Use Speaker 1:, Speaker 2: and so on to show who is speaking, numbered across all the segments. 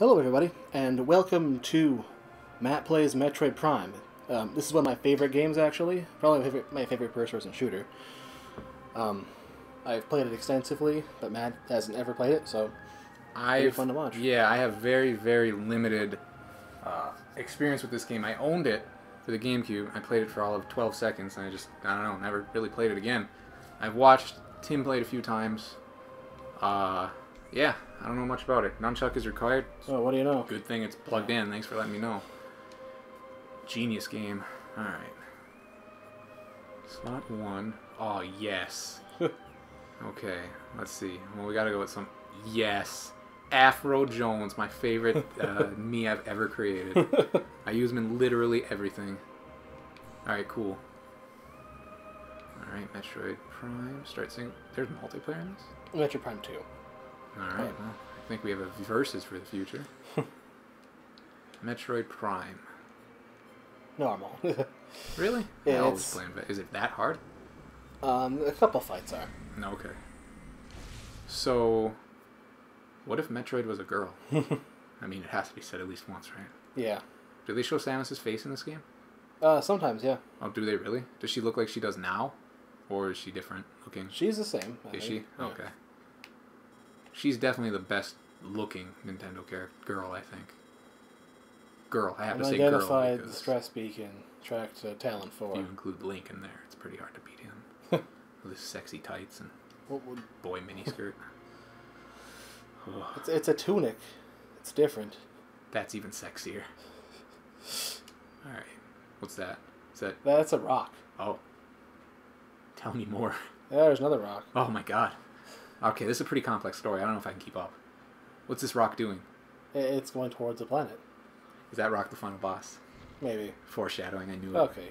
Speaker 1: Hello, everybody, and welcome to Matt Plays Metroid Prime. Um, this is one of my favorite games, actually. Probably my favorite, my favorite first-person shooter. Um, I've played it extensively, but Matt hasn't ever played it, so
Speaker 2: I
Speaker 1: fun to watch.
Speaker 2: Yeah, I have very very limited uh, experience with this game. I owned it for the GameCube. I played it for all of 12 seconds, and I just I don't know, never really played it again. I've watched Tim play it a few times. Uh, yeah, I don't know much about it. Nunchuk is required.
Speaker 1: oh, what do you know?
Speaker 2: Good thing it's plugged in. Thanks for letting me know. Genius game. All right. Slot one. Oh yes. okay. Let's see. Well, we gotta go with some. Yes. Afro Jones, my favorite uh, me I've ever created. I use him in literally everything. All right. Cool. All right. Metroid Prime. Start seeing... There's multiplayer in this.
Speaker 1: Metroid Prime 2.
Speaker 2: All right. Well, I think we have a versus for the future. Metroid Prime.
Speaker 1: Normal.
Speaker 2: Really?
Speaker 1: Yeah,
Speaker 2: I always
Speaker 1: it's-
Speaker 2: play Is it that hard?
Speaker 1: um, a couple fights are.
Speaker 2: No. Okay. So, what if Metroid was a girl? I mean, it has to be said at least once, right?
Speaker 1: Yeah.
Speaker 2: Do they show Samus's face in this game?
Speaker 1: Uh, sometimes, yeah.
Speaker 2: Oh, do they really? Does she look like she does now, or is she different looking?
Speaker 1: She's the same. I
Speaker 2: Is
Speaker 1: think.
Speaker 2: she?
Speaker 1: Yeah.
Speaker 2: Okay. She's definitely the best looking Nintendo character girl, I think. Girl, I have to say girl
Speaker 1: Unidentified
Speaker 2: the
Speaker 1: stress beacon tracked to Tallon 4.
Speaker 2: if you include Link in there, it's pretty hard to beat him with his sexy tights and
Speaker 1: What would
Speaker 2: boy miniskirt.
Speaker 1: It's, it's a tunic. It's different.
Speaker 2: that's even sexier. All right, what's that? Is that?
Speaker 1: That's a rock.
Speaker 2: Oh, tell me more.
Speaker 1: Yeah, there's another rock.
Speaker 2: Oh my god. Okay, this is a pretty complex story. I don't know if I can keep up. What's this rock doing?
Speaker 1: It's going towards the planet.
Speaker 2: Is that rock the final boss?
Speaker 1: Maybe.
Speaker 2: Foreshadowing. I knew it.
Speaker 1: Okay, here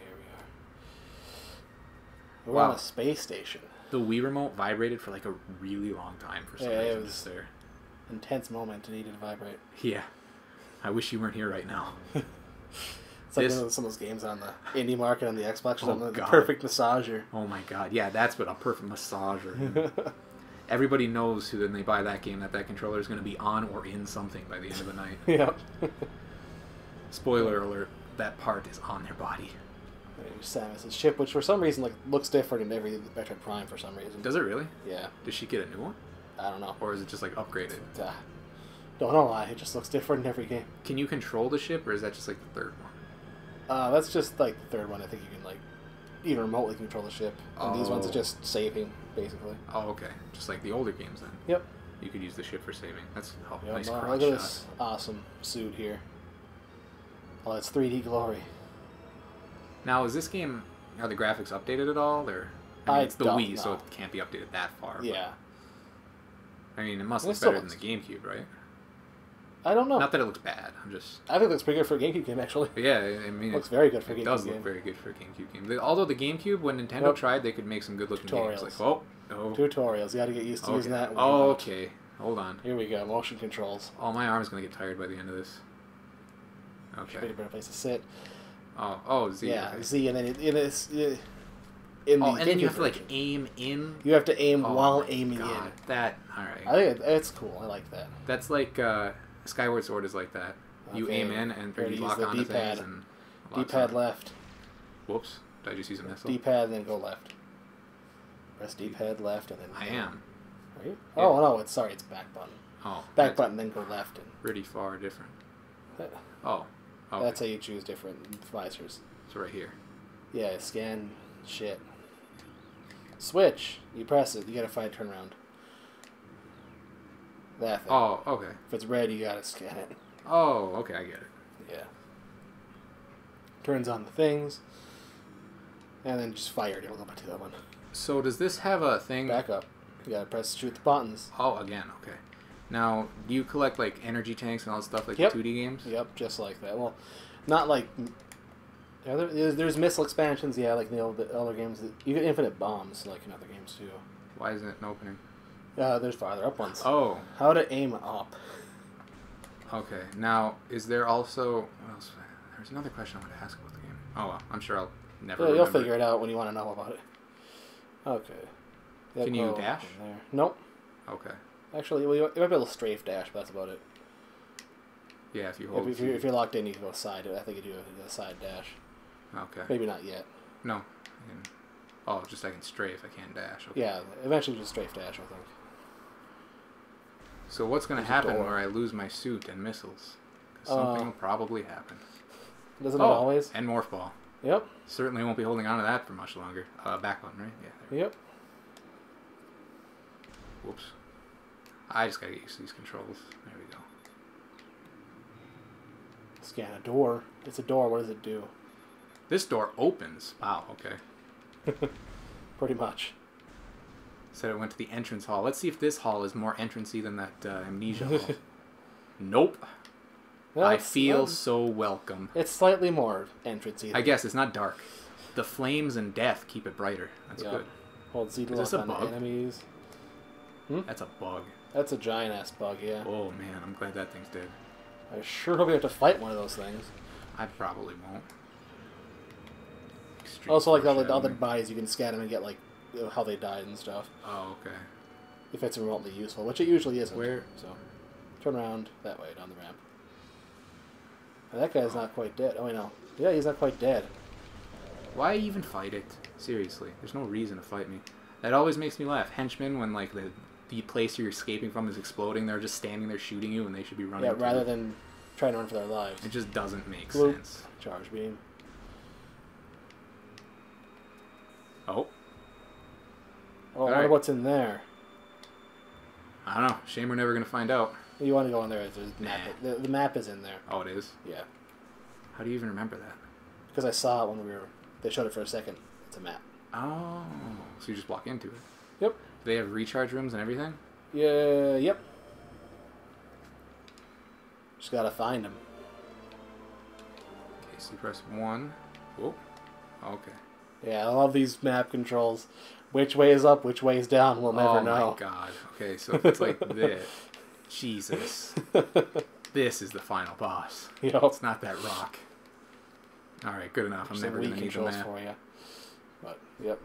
Speaker 1: we are. We're on
Speaker 2: Wow.
Speaker 1: a space station.
Speaker 2: The Wii remote vibrated for like a really long time for some
Speaker 1: Yeah, it was-
Speaker 2: there.
Speaker 1: Intense moment. It needed to vibrate.
Speaker 2: Yeah. I wish you weren't here right now.
Speaker 1: It's like
Speaker 2: This-
Speaker 1: one of some of those games on the indie market on the Xbox. or
Speaker 2: Oh,
Speaker 1: something, the
Speaker 2: God.
Speaker 1: perfect massager.
Speaker 2: Oh my god. Yeah, that's what a perfect massager. Everybody knows who, when they buy that game, that that controller is going to be on or in something by the end of the night.
Speaker 1: yeah.
Speaker 2: Spoiler alert: that part is on their body.
Speaker 1: Samus's ship, which for some reason like looks different in every Metroid Prime for some reason.
Speaker 2: Does it really?
Speaker 1: Yeah.
Speaker 2: Does she get a new one,
Speaker 1: I don't know.
Speaker 2: or is it just like upgraded?
Speaker 1: Uh, don't know why. It just looks different in every game.
Speaker 2: Can you control the ship, or is that just like the third one?
Speaker 1: Uh, that's just like the third one. I think you can like even remotely control the ship. And these ones
Speaker 2: Oh.
Speaker 1: are just saving, basically.
Speaker 2: Oh, okay. Just like the older games, then.
Speaker 1: Yep.
Speaker 2: You could use the ship for saving. That's oh,
Speaker 1: Yep,
Speaker 2: nice crotch
Speaker 1: look at
Speaker 2: shot.
Speaker 1: this awesome suit here. Oh, it's 3D glory.
Speaker 2: Now, is this game? Are the graphics updated at all, or? I mean,
Speaker 1: I
Speaker 2: it's the Wii, so it can't be updated that far. but-
Speaker 1: Yeah.
Speaker 2: I mean, it must look better than the GameCube, right?
Speaker 1: I don't know.
Speaker 2: Not that it looks bad. I'm just.
Speaker 1: I think that's pretty good for a GameCube game, actually.
Speaker 2: But yeah, I- mean,
Speaker 1: Looks very good for a
Speaker 2: it
Speaker 1: GameCube
Speaker 2: does
Speaker 1: game.
Speaker 2: look very good for a GameCube game. Although the GameCube, when Nintendo
Speaker 1: Yep.
Speaker 2: tried, they could make some good-looking games. Like,
Speaker 1: Tutorials.
Speaker 2: oh, oh,
Speaker 1: Tutorials. You got to get used to
Speaker 2: okay.
Speaker 1: using that.
Speaker 2: Oh, okay. Hold on.
Speaker 1: Here we go. Motion controls.
Speaker 2: Oh, my arm's gonna get tired by the end of this.
Speaker 1: Should be a better place to sit.
Speaker 2: Oh, oh, Z.
Speaker 1: yeah,
Speaker 2: okay.
Speaker 1: Z, and then it, it is. It, in the
Speaker 2: Oh, and then you have to like aim in.
Speaker 1: you have to aim
Speaker 2: Oh
Speaker 1: while aiming
Speaker 2: God, That all right.
Speaker 1: I think it, it's cool. I like that.
Speaker 2: That's like uh, Skyward Sword is like that. You aim in and you lock
Speaker 1: the
Speaker 2: onto
Speaker 1: D-pad.
Speaker 2: things and.
Speaker 1: D-pad
Speaker 2: on.
Speaker 1: left.
Speaker 2: Whoops! Did I just use a missile?
Speaker 1: D-pad, and then go left. Press D-pad left, and then.
Speaker 2: I am.
Speaker 1: Right?
Speaker 2: Yeah.
Speaker 1: Oh no! It's sorry. It's back button.
Speaker 2: Oh,
Speaker 1: Back button, then go left, and
Speaker 2: pretty far different.
Speaker 1: that-
Speaker 2: Oh, okay.
Speaker 1: that's how you choose different visors.
Speaker 2: so right here.
Speaker 1: Yeah, scan shit. Switch. You press it. You gotta find turnaround. That thing.
Speaker 2: Oh, okay.
Speaker 1: If it's red, you gotta scan it.
Speaker 2: Oh, okay. I get it.
Speaker 1: Yeah. Turns on the things, and then just fire it. It'll go back to that one.
Speaker 2: So does this have a thing?
Speaker 1: Back up. You gotta press shoot the buttons.
Speaker 2: Oh, again. Okay. Now, do you collect like energy tanks and all that stuff like
Speaker 1: Yep.
Speaker 2: the 2D games?
Speaker 1: Yep, just like that. Well, not like. Yeah, there, there's, there's missile expansions, yeah, like the old, the other games. You get infinite bombs, like in other games too.
Speaker 2: Why isn't it an opening?
Speaker 1: Uh, there's farther up ones.
Speaker 2: Oh,
Speaker 1: How to aim up.
Speaker 2: okay. Now, is there also? What else? There's another question I wanted to ask about the game. Oh well, I'm sure I'll never.
Speaker 1: Yeah, you'll figure it out when you want to know about it. Okay.
Speaker 2: Can you dash?
Speaker 1: There. Nope.
Speaker 2: Okay.
Speaker 1: Actually, well, you might be able to strafe dash, but that's about it.
Speaker 2: Yeah, if you hold.
Speaker 1: If you're if you're locked in, you can go side. I think you do a, a side dash.
Speaker 2: Okay.
Speaker 1: Maybe not yet.
Speaker 2: No. Oh, just I can strafe. If I can't dash. Okay.
Speaker 1: Yeah, eventually just strafe dash. I think.
Speaker 2: So what's gonna happen
Speaker 1: door.
Speaker 2: where I lose my suit and missiles? 'Cause
Speaker 1: Uh,
Speaker 2: something will probably happen.
Speaker 1: Doesn't
Speaker 2: oh,
Speaker 1: it always?
Speaker 2: and morph ball.
Speaker 1: Yep.
Speaker 2: Certainly won't be holding on to that for much longer. Uh, back button, right? Yeah.
Speaker 1: Yep.
Speaker 2: Whoops. I just gotta get used to these controls. There we go.
Speaker 1: Scan a door. It's a door. What does it do?
Speaker 2: This door opens. Wow. Okay.
Speaker 1: Pretty much.
Speaker 2: Said it went to the entrance hall. Let's see if this hall is more entrancey than that uh, amnesia hall. nope. I feel so welcome.
Speaker 1: It's slightly more entrancey.
Speaker 2: I guess it's not dark. The flames and death keep it brighter. That's
Speaker 1: Yeah.
Speaker 2: good.
Speaker 1: Hold Z to lock
Speaker 2: a
Speaker 1: on
Speaker 2: bug?
Speaker 1: enemies.
Speaker 2: That's a bug.
Speaker 1: That's a giant ass bug. Yeah.
Speaker 2: Oh man, I'm glad that thing's dead.
Speaker 1: I sure hope we have to fight one of those things.
Speaker 2: I probably won't. Extreme
Speaker 1: Also, like all the other bodies, you can scan them and get like you how they died and stuff.
Speaker 2: Oh, okay.
Speaker 1: If it's remotely useful, which it usually isn't.
Speaker 2: Where-
Speaker 1: So, turn around that way down the ramp. And that guy's not quite dead. Oh wait, no. Yeah, he's not quite dead.
Speaker 2: Why even fight it? Seriously, there's no reason to fight me. That always makes me laugh. Henchmen, when like the the place you're escaping from is exploding, they're just standing there shooting you, and they should be running.
Speaker 1: Yeah, rather
Speaker 2: you.
Speaker 1: than trying to run for their lives.
Speaker 2: it just doesn't make
Speaker 1: Bloop.
Speaker 2: sense.
Speaker 1: Charge beam.
Speaker 2: Oh,
Speaker 1: Oh, I wonder
Speaker 2: Alright.
Speaker 1: what's in there.
Speaker 2: I don't know. Shame we're never gonna find out.
Speaker 1: You want to go in there? There's map.
Speaker 2: Nah.
Speaker 1: The, the map is in there.
Speaker 2: Oh, it is.
Speaker 1: Yeah,
Speaker 2: How do you even remember that?
Speaker 1: because I saw it when we were. They showed it for a second. It's a map.
Speaker 2: Oh, so you just walk into it.
Speaker 1: Yep.
Speaker 2: Do They have recharge rooms and everything.
Speaker 1: Yeah. Yep. Just gotta find them.
Speaker 2: Okay, so you press one. Whoa. Okay.
Speaker 1: Yeah, I love these map controls. Which way is up? Which way is down? We'll never
Speaker 2: oh
Speaker 1: know.
Speaker 2: my god. Okay, so if it's like this, Jesus, this is the final boss.
Speaker 1: Yep.
Speaker 2: It's not that rock. All right, good enough. I'm
Speaker 1: Some
Speaker 2: never gonna need the
Speaker 1: controls
Speaker 2: map.
Speaker 1: for you. But yep.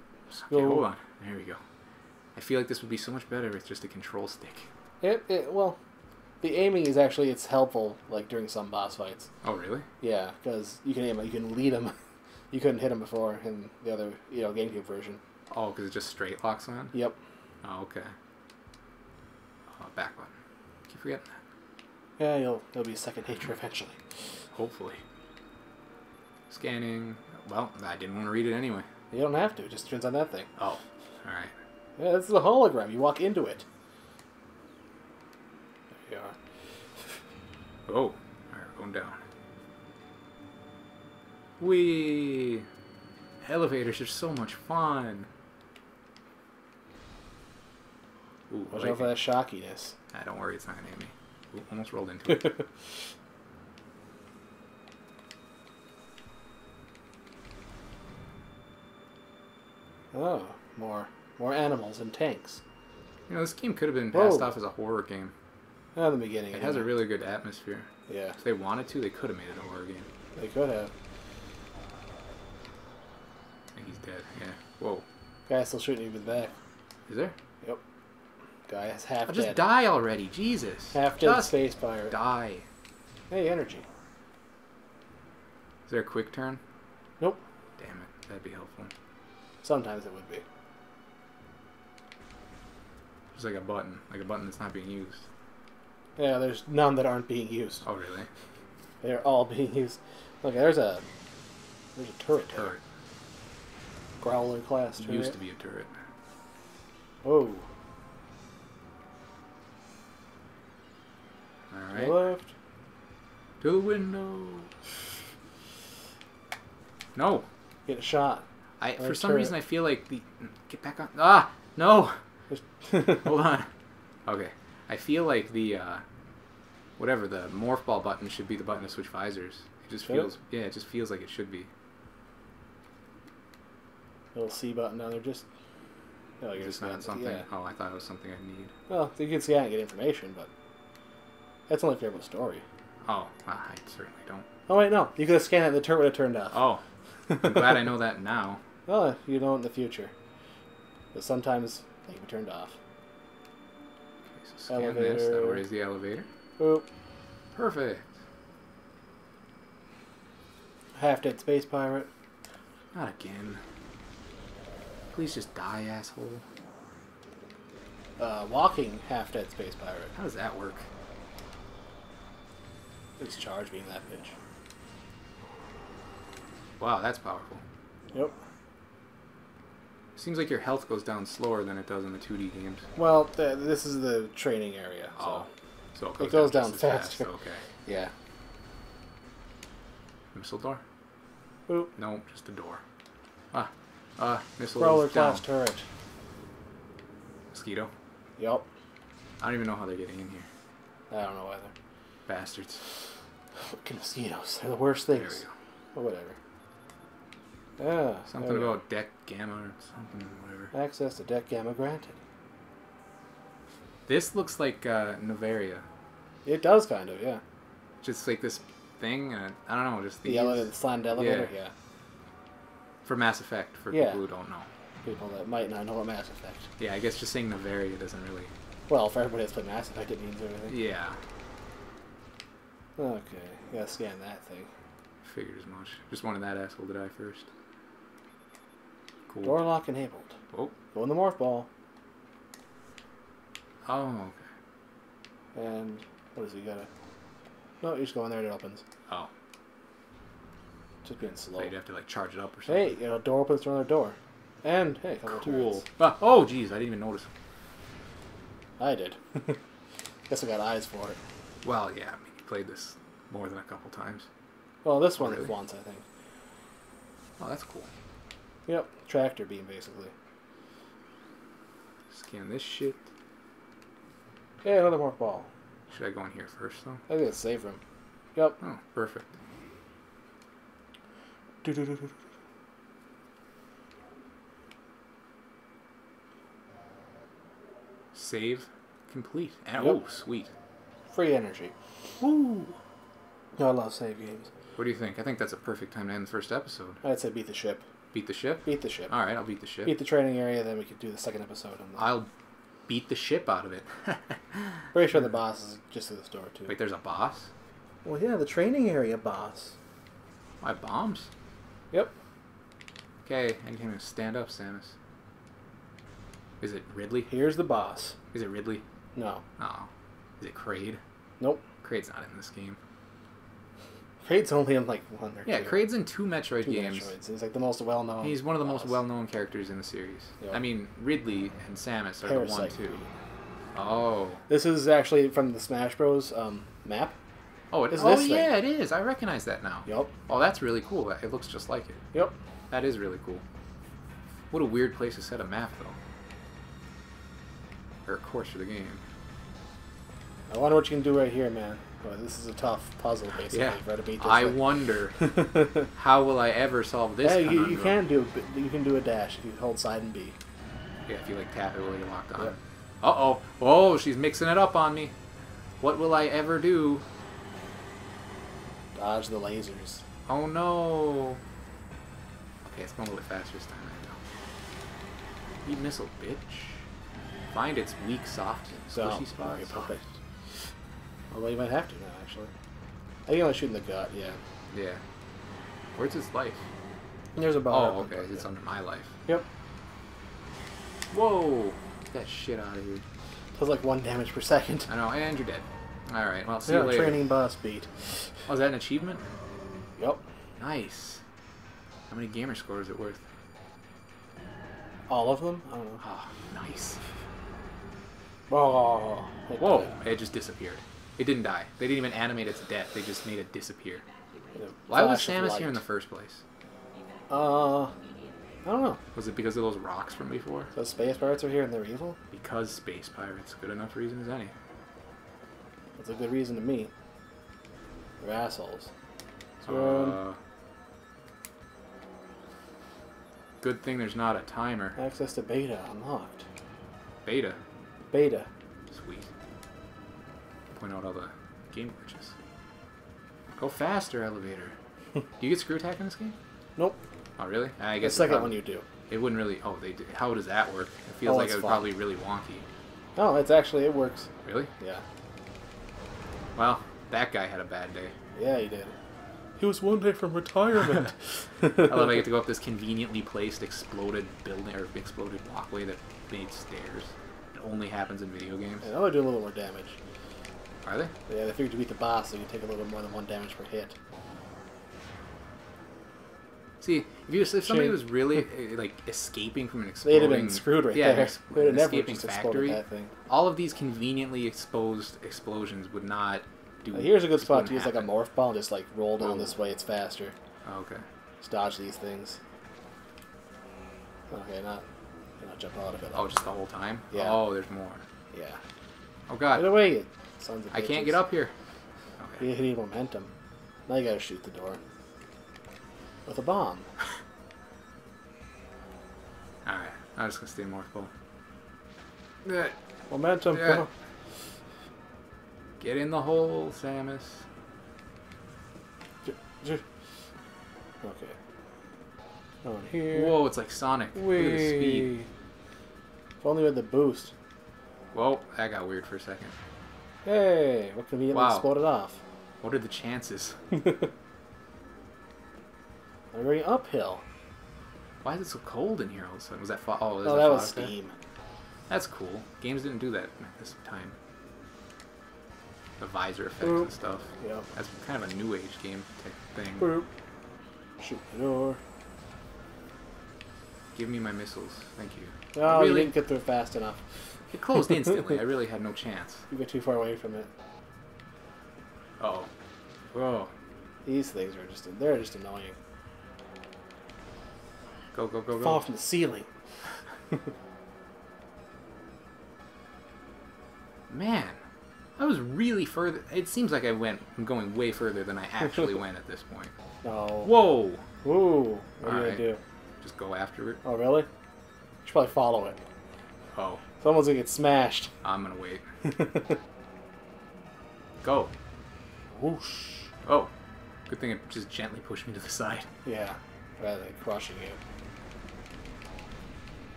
Speaker 2: Okay, hold on. There we go. I feel like this would be so much better with just a control stick.
Speaker 1: It, it well, the aiming is actually it's helpful like during some boss fights.
Speaker 2: Oh, really?
Speaker 1: Yeah, because you can aim, you can lead them. you couldn't hit them before in the other you know GameCube version.
Speaker 2: Oh, because it just straight locks on?
Speaker 1: Yep.
Speaker 2: Oh, okay. Oh, back button. Keep forgetting that.
Speaker 1: Yeah, you'll it'll be a second nature eventually.
Speaker 2: Hopefully. Scanning. Well, I didn't want to read it anyway.
Speaker 1: You don't have to. It just turns on that thing.
Speaker 2: Oh, alright.
Speaker 1: Yeah, this is a hologram. You walk into it. There you are.
Speaker 2: Oh, alright, going down. Wee! Elevators are so much fun. Ooh,
Speaker 1: out for that shockiness.
Speaker 2: Ah, don't worry, it's not gonna hit me. Ooh, almost rolled into it.
Speaker 1: oh, more more animals and tanks.
Speaker 2: you know, this game could have been passed
Speaker 1: Whoa.
Speaker 2: off as a horror game.
Speaker 1: Not in the beginning.
Speaker 2: It has a really good atmosphere.
Speaker 1: yeah.
Speaker 2: If they wanted to, they could have made it a horror game.
Speaker 1: They could have.
Speaker 2: He's dead. Yeah. Whoa.
Speaker 1: Guy's still shooting you with that.
Speaker 2: Is there?
Speaker 1: Half
Speaker 2: I'll just
Speaker 1: dead.
Speaker 2: die already. Jesus.
Speaker 1: Half dead
Speaker 2: Just
Speaker 1: space pirate.
Speaker 2: die.
Speaker 1: Hey, energy.
Speaker 2: Is there a quick turn?
Speaker 1: Nope.
Speaker 2: Damn it. That'd be helpful.
Speaker 1: Sometimes it would be.
Speaker 2: There's like a button. Like a button that's not being used.
Speaker 1: Yeah, there's none that aren't being used.
Speaker 2: Oh, really?
Speaker 1: They're all being used. Look, there's a there's a turret. there.
Speaker 2: Turret.
Speaker 1: Growler class
Speaker 2: It
Speaker 1: turret.
Speaker 2: used to be a turret.
Speaker 1: Oh,
Speaker 2: Alright.
Speaker 1: left.
Speaker 2: To the window. No.
Speaker 1: Get a shot.
Speaker 2: I
Speaker 1: Or
Speaker 2: for some reason I feel like the get back on. Ah no. Hold on. Okay. I feel like the uh, whatever the morph ball button should be the button to switch visors. It just
Speaker 1: Should it?
Speaker 2: feels yeah. It just feels like it should be.
Speaker 1: Little C button down there. Just. Oh, you're
Speaker 2: this not something?
Speaker 1: Yeah.
Speaker 2: Oh, I thought it was something I need.
Speaker 1: Well, you can scan and get information, but that's only if you have a story.
Speaker 2: Oh, I certainly don't.
Speaker 1: Oh wait, no. You could have scanned it. and The turret would have turned off.
Speaker 2: Oh, I'm glad I know that now.
Speaker 1: Well, you know in the future. But sometimes they can be turned off.
Speaker 2: Okay, so scan this. That
Speaker 1: Elevator.
Speaker 2: raise the elevator.
Speaker 1: Oop.
Speaker 2: Perfect.
Speaker 1: Half dead space pirate.
Speaker 2: Not again. Please just die, asshole.
Speaker 1: Uh, walking half dead space pirate.
Speaker 2: How does that work?
Speaker 1: It's charge being that bitch.
Speaker 2: Wow, that's powerful.
Speaker 1: Yep.
Speaker 2: Seems like your health goes down slower than it does in the 2D games.
Speaker 1: Well, th- this is the training area. So.
Speaker 2: Oh. So it
Speaker 1: It
Speaker 2: goes,
Speaker 1: goes
Speaker 2: down,
Speaker 1: down
Speaker 2: just as
Speaker 1: faster.
Speaker 2: Fast. Okay.
Speaker 1: Yeah.
Speaker 2: Missile door?
Speaker 1: Oop.
Speaker 2: No, just a door. Ah. Uh, missile
Speaker 1: Roller
Speaker 2: is down.
Speaker 1: class turret.
Speaker 2: Mosquito.
Speaker 1: Yep.
Speaker 2: I don't even know how they're getting in here.
Speaker 1: I don't know either.
Speaker 2: Bastards.
Speaker 1: Fucking mosquitoes. They're the worst things.
Speaker 2: go.
Speaker 1: Or whatever. Yeah.
Speaker 2: Something about deck gamma or something, or whatever.
Speaker 1: access to deck gamma granted.
Speaker 2: This looks like uh, Noveria.
Speaker 1: It does kind of, yeah.
Speaker 2: Just like this thing, and I don't know, just
Speaker 1: The elevator, the slammed elevator,
Speaker 2: Yeah.
Speaker 1: yeah.
Speaker 2: For Mass Effect, for
Speaker 1: Yeah.
Speaker 2: people who don't know.
Speaker 1: People that might not know what Mass Effect.
Speaker 2: Yeah, I guess just saying Noveria doesn't really.
Speaker 1: Well, for everybody that's played Mass Effect, it means everything.
Speaker 2: Yeah,
Speaker 1: Okay, gotta scan that thing.
Speaker 2: figured as much. Just wanted that asshole to die first. Cool.
Speaker 1: Door lock enabled.
Speaker 2: Oh,
Speaker 1: Go in the morph ball,
Speaker 2: oh, okay.
Speaker 1: and what does he gotta? No, you just go in there and it opens.
Speaker 2: Oh,
Speaker 1: Just being slow.
Speaker 2: so you'd have to like charge it up or something.
Speaker 1: Hey, you know, door opens to another door. And hey,
Speaker 2: cool. Ah, oh, geez, I didn't even notice.
Speaker 1: I did. Guess I got eyes for it.
Speaker 2: Well, yeah, I mean, you played this more than a couple times.
Speaker 1: Well, this one
Speaker 2: Really?
Speaker 1: once, I think.
Speaker 2: Oh, that's cool.
Speaker 1: Yep, tractor beam basically.
Speaker 2: Scan this shit.
Speaker 1: Hey, another morph ball.
Speaker 2: Should I go in here first, though?
Speaker 1: I think it's save room. Yep.
Speaker 2: Oh, perfect.
Speaker 1: Do-do-do-do.
Speaker 2: Save complete.
Speaker 1: Yep.
Speaker 2: Oh, sweet.
Speaker 1: Free energy.
Speaker 2: Woo!
Speaker 1: I love save games.
Speaker 2: What do you think? I think that's a perfect time to end the first episode.
Speaker 1: I'd say beat the ship.
Speaker 2: Beat the ship?
Speaker 1: Beat the ship.
Speaker 2: All right, I'll beat the ship.
Speaker 1: Beat the training area, then we could do the second episode. On the...
Speaker 2: I'll beat the ship out of it.
Speaker 1: Pretty sure the boss is just through this door too.
Speaker 2: Wait, there's a boss?
Speaker 1: Well, yeah, the training area boss.
Speaker 2: My bombs?
Speaker 1: Yep.
Speaker 2: Okay, anytime to stand up, Samus. Is it Ridley?
Speaker 1: Here's the boss.
Speaker 2: Is it Ridley?
Speaker 1: No.
Speaker 2: Oh. Is it Kraid?
Speaker 1: Nope.
Speaker 2: Kraid's not in this game.
Speaker 1: Kraid's only in like one or
Speaker 2: Yeah,
Speaker 1: two.
Speaker 2: Kraid's in two Metroid
Speaker 1: two
Speaker 2: games.
Speaker 1: Metroids. He's like the most well-known.
Speaker 2: He's one of the most well-known characters in the series.
Speaker 1: Yep.
Speaker 2: I mean, Ridley and Samus are the one
Speaker 1: Parasite.
Speaker 2: too. Oh.
Speaker 1: This is actually from the Smash Bros. Um, map.
Speaker 2: Oh,
Speaker 1: It's.
Speaker 2: Oh,
Speaker 1: this thing.
Speaker 2: yeah, it is. I recognize that now.
Speaker 1: Yep.
Speaker 2: Oh, that's really cool. It looks just like it.
Speaker 1: Yep.
Speaker 2: That is really cool. What a weird place to set a map, though. Or a course for the game.
Speaker 1: I wonder what you can do right here, man. Well, this is a tough puzzle, basically.
Speaker 2: Yeah.
Speaker 1: To beat this
Speaker 2: I
Speaker 1: thing.
Speaker 2: wonder how will I ever solve this
Speaker 1: yeah, you, you can do a you can do a dash if you hold side and B.
Speaker 2: Yeah, if you like tap it while you're locked on.
Speaker 1: Yep.
Speaker 2: Uh oh. Oh, she's mixing it up on me. What will I ever do?
Speaker 1: Dodge the lasers.
Speaker 2: Oh no. Okay, it's going a little bit faster this time. I know. Eat missile, bitch. Find its weak, soft,
Speaker 1: So,
Speaker 2: squishy
Speaker 1: Mario
Speaker 2: spots.
Speaker 1: Puppet. Although you might have to now, actually. I think I only shoot in the gut, yeah.
Speaker 2: Yeah. Where's his life?
Speaker 1: There's a bar.
Speaker 2: Oh, okay. It's under my life.
Speaker 1: Yep.
Speaker 2: Whoa! Get that shit out of here.
Speaker 1: Does like one damage per second.
Speaker 2: I know, and you're dead. Alright, well, see
Speaker 1: Yeah,
Speaker 2: you later.
Speaker 1: training boss beat.
Speaker 2: Oh, is that an achievement?
Speaker 1: Yep.
Speaker 2: Nice. How many gamer scores is it worth?
Speaker 1: All of them? I don't know.
Speaker 2: Oh, nice.
Speaker 1: Oh,
Speaker 2: Whoa! It just disappeared. It didn't die. They didn't even animate its death. They just made it disappear. Why was Samus here in the first place?
Speaker 1: Uh, I don't know.
Speaker 2: Was it because of those rocks from before?
Speaker 1: So space pirates are here and they're evil?
Speaker 2: Because space pirates. Good enough reason as any.
Speaker 1: That's a good reason to me. They're assholes. So, um,
Speaker 2: Uh, good thing there's not a timer.
Speaker 1: access to beta unlocked.
Speaker 2: Beta.
Speaker 1: Beta.
Speaker 2: Sweet. Point out all the game glitches. Go faster, elevator. do you get screw attack in this game?
Speaker 1: Nope.
Speaker 2: Oh, really? I guess it
Speaker 1: second
Speaker 2: prob-
Speaker 1: one you do.
Speaker 2: It wouldn't really. Oh, they. Do. How does that work? It feels
Speaker 1: Oh,
Speaker 2: like
Speaker 1: it's
Speaker 2: it would
Speaker 1: fun.
Speaker 2: probably really wonky.
Speaker 1: No, it's actually it works.
Speaker 2: Really?
Speaker 1: Yeah.
Speaker 2: Well, that guy had a bad day.
Speaker 1: Yeah, he did. He was one day from retirement.
Speaker 2: I love I get to go up this conveniently placed exploded building or exploded walkway that made stairs. It only happens in video games.
Speaker 1: Yeah, now they're doing a little more damage.
Speaker 2: Are they?
Speaker 1: Yeah, they figured to beat the boss, so you take a little bit more than one damage per hit.
Speaker 2: See, if, you, if somebody
Speaker 1: Shame.
Speaker 2: was really uh, like escaping from an
Speaker 1: They'd have been screwed right
Speaker 2: yeah,
Speaker 1: there. have
Speaker 2: an
Speaker 1: never
Speaker 2: escaping factory,
Speaker 1: that thing.
Speaker 2: all of these conveniently exposed explosions would not do.
Speaker 1: Here's a good spot to use like a morph ball just like roll down
Speaker 2: Ooh.
Speaker 1: this way. It's faster.
Speaker 2: Oh, okay.
Speaker 1: Just dodge these things. Okay, not, not jump out of it.
Speaker 2: Oh, just the whole time.
Speaker 1: Yeah.
Speaker 2: Oh, there's more.
Speaker 1: yeah.
Speaker 2: Oh
Speaker 1: Get
Speaker 2: God,
Speaker 1: away, you sons of
Speaker 2: I can't get up here. Okay.
Speaker 1: You need momentum. Now you gotta shoot the door with a bomb.
Speaker 2: All right, I'm just gonna stay more full. Yeah.
Speaker 1: Momentum.
Speaker 2: Yeah.
Speaker 1: come.
Speaker 2: Get in the hole, Samus.
Speaker 1: J- j- Okay. On here.
Speaker 2: Whoa, it's like Sonic. Look at the speed.
Speaker 1: If only we had the boost.
Speaker 2: Whoa, that got weird for a second.
Speaker 1: Hey, what conveniently
Speaker 2: Wow.
Speaker 1: exploded off.
Speaker 2: What are the chances?
Speaker 1: I'm going uphill.
Speaker 2: Why is it so cold in here all of a sudden? Was that fo- oh,
Speaker 1: Oh,
Speaker 2: there's
Speaker 1: that was
Speaker 2: fog
Speaker 1: steam.
Speaker 2: That's cool. Games didn't do that at this time. The visor effects
Speaker 1: Boop.
Speaker 2: and stuff.
Speaker 1: Yep.
Speaker 2: That's kind of a new age game type thing.
Speaker 1: Boop. Shoot the door.
Speaker 2: Give me my missiles. Thank you.
Speaker 1: Oh, you didn't get through fast enough.
Speaker 2: It closed instantly. I really had no chance.
Speaker 1: You got too far away from it.
Speaker 2: Oh. Whoa.
Speaker 1: These things are just, they're just annoying.
Speaker 2: Go, go, go, go.
Speaker 1: Fall from the ceiling.
Speaker 2: Man. I was really further. It seems like I went, I'm going way further than I actually went at this point.
Speaker 1: No.
Speaker 2: Whoa.
Speaker 1: Ooh. What are you
Speaker 2: Alright.
Speaker 1: gonna do?
Speaker 2: Just go after it.
Speaker 1: Oh, really? You should probably follow it.
Speaker 2: Oh,
Speaker 1: Someone's gonna get smashed.
Speaker 2: I'm gonna wait. Go.
Speaker 1: Whoosh.
Speaker 2: Oh. Good thing it just gently pushed me to the side.
Speaker 1: Yeah. Rather than crushing you.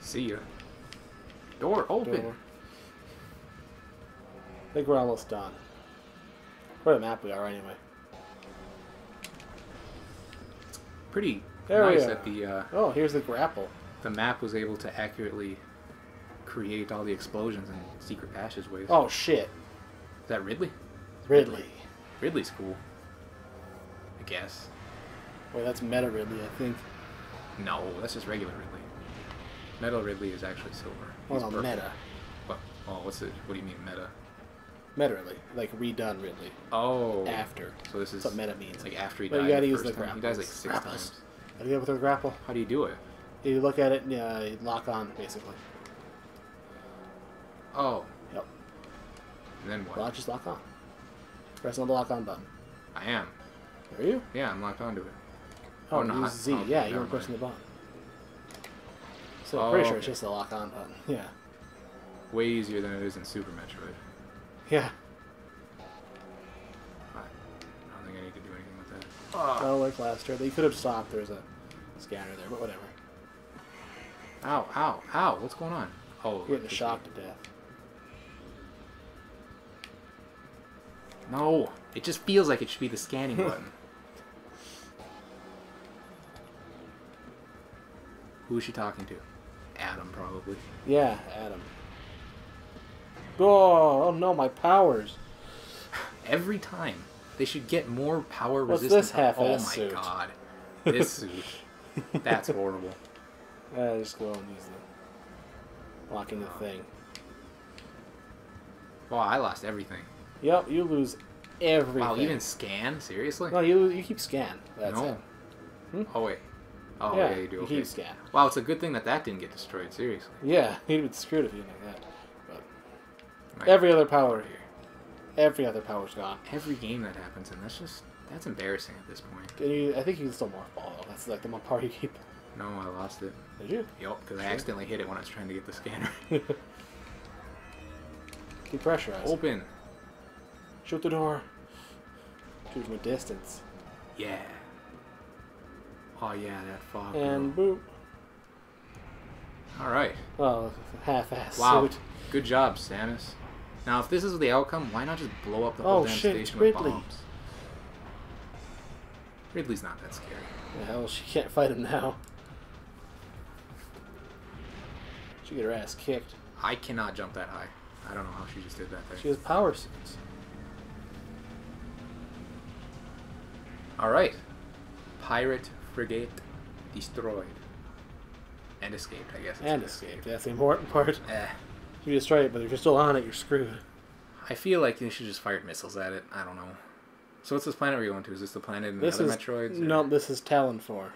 Speaker 2: See ya. Door open.
Speaker 1: Door. I think we're almost done. Where the map we are anyway.
Speaker 2: Pretty
Speaker 1: There
Speaker 2: nice that the uh,
Speaker 1: Oh, here's the grapple.
Speaker 2: the map was able to accurately create all the explosions and secret passageways.
Speaker 1: Oh shit.
Speaker 2: Is that Ridley?
Speaker 1: Ridley.
Speaker 2: Ridley's cool. I guess.
Speaker 1: Wait, that's Meta Ridley, I think.
Speaker 2: No, that's just regular Ridley. Metal Ridley is actually silver.
Speaker 1: Oh
Speaker 2: He's
Speaker 1: no,
Speaker 2: purple.
Speaker 1: Meta.
Speaker 2: What? Oh, what's it? What do you mean meta?
Speaker 1: Meta Ridley. Like redone Ridley.
Speaker 2: Oh.
Speaker 1: After.
Speaker 2: So this is
Speaker 1: That's what meta means.
Speaker 2: Like after he
Speaker 1: But you gotta use the
Speaker 2: time. He dies like six
Speaker 1: Grapples.
Speaker 2: times.
Speaker 1: Are you good with the grapple?
Speaker 2: How do you do it?
Speaker 1: You look at it and uh, lock on, basically.
Speaker 2: Oh.
Speaker 1: Yep.
Speaker 2: And then what?
Speaker 1: Well, just lock on. Press on the lock on button.
Speaker 2: I am.
Speaker 1: Are you?
Speaker 2: Yeah, I'm locked onto it.
Speaker 1: Oh,
Speaker 2: Oh,
Speaker 1: use. Z.
Speaker 2: Oh, okay,
Speaker 1: yeah, you
Speaker 2: never
Speaker 1: weren't pressing the button. So I'm
Speaker 2: Oh,
Speaker 1: pretty sure it's
Speaker 2: oh.
Speaker 1: just the lock on button. Yeah.
Speaker 2: Way easier than it is in Super Metroid.
Speaker 1: Yeah.
Speaker 2: I don't think I need to do anything with that. Ah.
Speaker 1: Oh, like last year. They could have stopped. There's a scanner there, but whatever.
Speaker 2: Ow, ow, ow. What's going on? Oh,
Speaker 1: You're getting
Speaker 2: just-
Speaker 1: shocked to death.
Speaker 2: No. It just feels like it should be the scanning button. Who is she talking to? Adam, probably.
Speaker 1: Yeah, Adam. Oh, oh no, my powers.
Speaker 2: Every time. They should get more power
Speaker 1: What's
Speaker 2: resistant.
Speaker 1: this
Speaker 2: power- Oh my
Speaker 1: suit?
Speaker 2: god. This suit. That's horrible.
Speaker 1: Uh, just go and use the locking the thing.
Speaker 2: Wow, I lost everything.
Speaker 1: Yep, you lose everything.
Speaker 2: Wow, even scan? Seriously?
Speaker 1: no, you you keep scan. That's
Speaker 2: no.
Speaker 1: it. Hmm?
Speaker 2: Oh wait. Oh
Speaker 1: yeah,
Speaker 2: yeah, you do.
Speaker 1: you keep scan.
Speaker 2: Wow, it's a good thing that that didn't get destroyed. Seriously.
Speaker 1: Yeah, you'd be screwed if you didn't like that. But
Speaker 2: Right.
Speaker 1: every other power here, every other power's gone.
Speaker 2: every game that happens, and that's just that's embarrassing at this point.
Speaker 1: You, I think you can still morph ball though. That's like the one power you keep.
Speaker 2: No, I lost it.
Speaker 1: Did you?
Speaker 2: Yup, because I accidentally hit it when I was trying to get the scanner.
Speaker 1: keep pressurized.
Speaker 2: Open.
Speaker 1: Shoot the door. Shoot from a distance.
Speaker 2: Yeah. Oh yeah, that fog.
Speaker 1: And boop.
Speaker 2: All right.
Speaker 1: Oh, half-ass
Speaker 2: Wow.
Speaker 1: suit.
Speaker 2: Good job, Samus. Now, if this is the outcome, why not just blow up the whole
Speaker 1: Oh,
Speaker 2: damn
Speaker 1: shit,
Speaker 2: station with
Speaker 1: Ridley.
Speaker 2: bombs? Ridley's not that scary.
Speaker 1: Well, she can't fight him now. She get her ass kicked.
Speaker 2: I cannot jump that high. I don't know how she just did that there.
Speaker 1: She has power suits.
Speaker 2: All right. Pirate frigate destroyed and escaped. I guess.
Speaker 1: And escaped. That's the important part.
Speaker 2: Eh.
Speaker 1: You destroy it, but if you're still on it, you're screwed.
Speaker 2: I feel like they should just fire missiles at it. I don't know. So what's this planet we're going to? Is this the planet in
Speaker 1: This
Speaker 2: the
Speaker 1: is
Speaker 2: other Metroids? or-
Speaker 1: no. This is Tallon Four.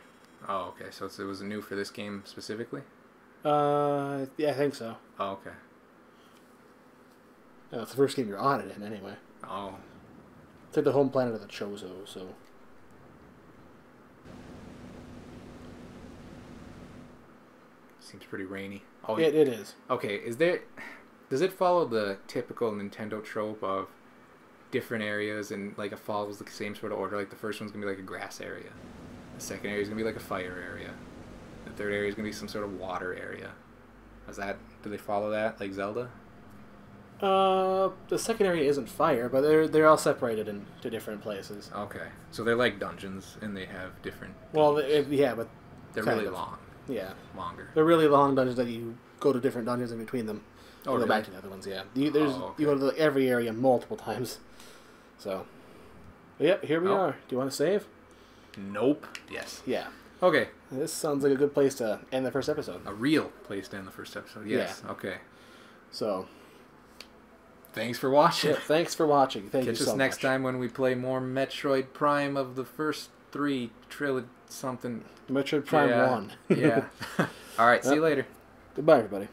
Speaker 2: Oh, okay. So it was new for this game specifically.
Speaker 1: Uh, yeah, I think so.
Speaker 2: Oh, okay.
Speaker 1: No, it's the first game you're on it in, anyway.
Speaker 2: Oh,
Speaker 1: It's like the home planet of the Chozo, so.
Speaker 2: Seems pretty rainy. Oh,
Speaker 1: It, it is.
Speaker 2: Okay, is there does it follow the typical Nintendo trope of different areas and like it follows the same sort of order? Like the first one's gonna be like a grass area, the second area is gonna be like a fire area, the third area is gonna be some sort of water area. Is that do they follow that like Zelda?
Speaker 1: Uh, the second area isn't fire, but they're they're all separated into different places.
Speaker 2: Okay, so they're like dungeons and they have different.
Speaker 1: Well, yeah, but
Speaker 2: They're really
Speaker 1: of.
Speaker 2: long,
Speaker 1: yeah,
Speaker 2: longer.
Speaker 1: they're really long dungeons that you go to different dungeons in between them.
Speaker 2: Oh,
Speaker 1: Oh, go
Speaker 2: really?
Speaker 1: back to the other ones. Yeah, you, there's
Speaker 2: Oh,
Speaker 1: you go to the, every area multiple times. So, but yep, here we
Speaker 2: Oh.
Speaker 1: are. Do you want to save?
Speaker 2: Nope. Yes.
Speaker 1: Yeah,
Speaker 2: Okay,
Speaker 1: this sounds like a good place to end the first episode.
Speaker 2: a real place to end the first episode. Yes. Okay.
Speaker 1: So,
Speaker 2: Thanks for watching.
Speaker 1: yeah, thanks for watching. Thank
Speaker 2: Catch
Speaker 1: you
Speaker 2: us
Speaker 1: so
Speaker 2: next
Speaker 1: much.
Speaker 2: time when we play more Metroid Prime of the first three trilogy something.
Speaker 1: Metroid Prime
Speaker 2: yeah.
Speaker 1: One.
Speaker 2: yeah. All right. See you later.
Speaker 1: Goodbye, everybody.